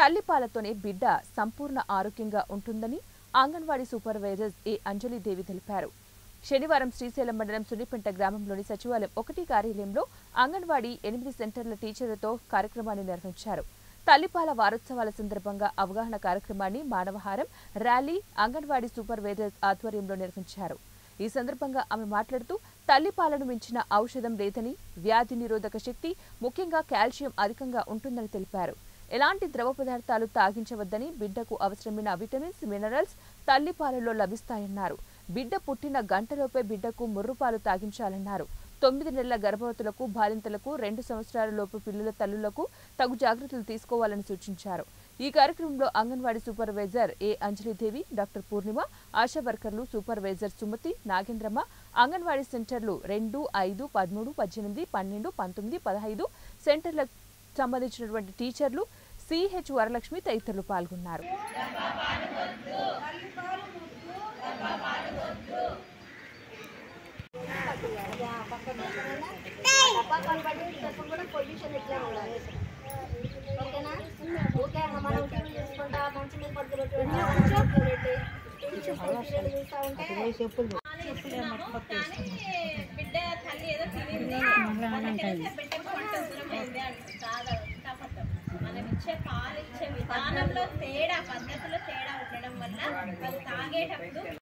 తల్లిపాలతోనే బిడ్డ సంపూర్ణ ఆరోగ్యంగా ఉంటుందని అంగన్వాడీ సూపర్వైజర్ ఏ. అంజలిదేవి తెలిపారు. శనివారం శ్రీశైలం మండలం సున్నిపెంట గ్రామంలోని సచివాలయం ఒకటి కార్యాలయంలో అంగన్వాడీ ఎనిమిది సెంటర్ల టీచర్లతో కార్యక్రమాన్ని నిర్వహించారు. తల్లిపాల వారోత్సవాల సందర్భంగా అవగాహన కార్యక్రమాన్ని మానవహారం ర్యాలీ అంగన్వాడీ సూపర్వైజర్స్ ఆధ్వర్యంలో నిర్వహించారు. ఈ సందర్భంగా ఆమె మాట్లాడుతూ తల్లిపాలను మించిన ఔషధం లేదని వ్యాధి నిరోధక శక్తి ముఖ్యంగా కాల్షియం అధికంగా ఉంటుందని తెలిపారు. ఎలాంటి ద్రవ పదార్థాలు తాగించవద్దని బిడ్డకు అవసరమైన విటమిన్స్ మినరల్స్ తల్లిపాలలో లభిస్తాయన్నారు. బిడ్డ పుట్టిన గంటలోపే బిడ్డకు ముర్రుపాలు తాగించాలన్నారు. తొమ్మిది నెలల గర్భవతులకు బాలింతలకు రెండు సంవత్సరాల లోపు పిల్లల తల్లులకు తగు జాగ్రత్తలు తీసుకోవాలని సూచించారు. ఈ కార్యక్రమంలో anganwadi supervisor A. Anjalidevi doctor Purnima ASHA వర్కర్లు సూపర్వైజర్ సుమతి నాగేంద్రమ్మ అంగన్వాడీ సెంటర్లు రెండు ఐదు పదమూడు పద్దెనిమిది పన్నెండు పంతొమ్మిది పదహైదు సెంటర్లకు సంబంధించినటువంటి టీచర్లు సిహెచ్ వరలక్ష్మి తదితరులు పాల్గొన్నారు పక్కన పట్టేటప్పుడు కూడా పొల్యూషన్ ఎట్లా ఉండాలి ఓకేనా ఓకే అమ్మ మనం టీవీ చూసుకుంటా మంచి మీద పడుతూ పెట్టి టీవీ చూస్తూ సీరియల్ చూస్తూ ఉంటే బిడ్డ తల్లి ఏదో తినింది ఇచ్చే పాలు ఇచ్చే విధానంలో తేడా పద్ధతిలో తేడా ఉండడం వల్ల వాళ్ళు తాగేటప్పుడు